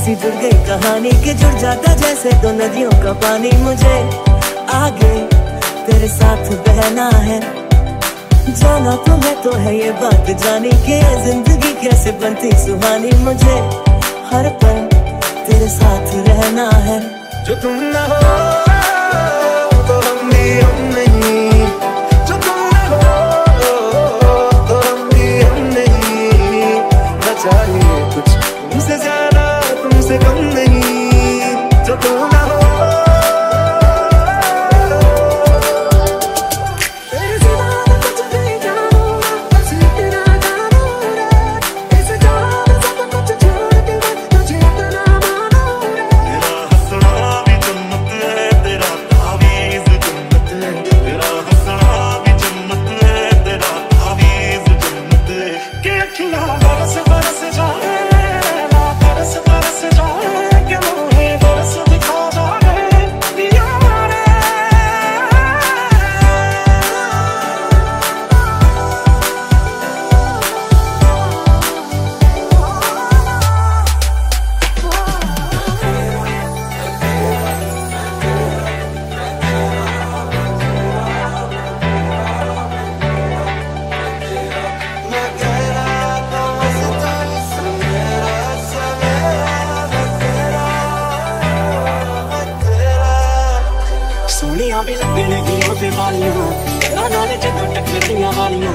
ऐसी जुड़ गई कहानी के जुड़ जाता जैसे दो नदियों का पानी मुझे। आगे, तेरे साथ बहना है। जाना तो तुम्हें तो है ये बात जानी के ज़िंदगी कैसे बनती सुहानी मुझे। हर पल तेरे साथ रहना है। जो तुम ना हो sẽ cắn anh ਸੋਹਣੀਆਂ ਵੀ ਲੱਗਣਗੀਆਂ ਤੇ ਵਾਲੀਆਂ। ਤੇਰਾ ਨਾਲ ਜਦੋਂ ਟੱਕਰਦੀਆਂ ਵਾਲੀਆਂ।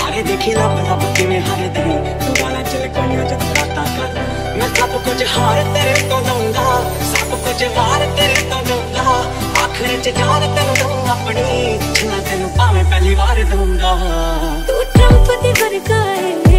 ਹਾਰੇ ਦੇਖੀ ਲੱਭ ਲੱਭ ਕਿਵੇਂ ਹਾਰੇ ਤੇ ਤੂੰ ਵਾਲਾ ਚਲ ਕੋਈਆਂ ਜਦੋਂ ਰਾਤਾਂ ਕਰ। ਮੈਂ ਸਭ ਕੁਝ ਹਾਰ ਤੇਰੇ ਤੋਂ ਦਊਂਗਾ ਸਭ ਕੁਝ ਵਾਰ ਤੇਰੇ ਤੋਂ ਦਊਂਗਾ ਆਖਰ ਚ ਜਾਨ ਤੈਨੂੰ ਦਊਂ ਆਪਣੀ। ਜਿੰਨਾ ਤੈਨੂੰ ਭਾਵੇਂ ਪਹਿਲੀ ਵਾਰ ਦਊਂਗਾ ਤੂੰ ਟਰੰਪ ਦੇ ਵਰਗਾ ਏ।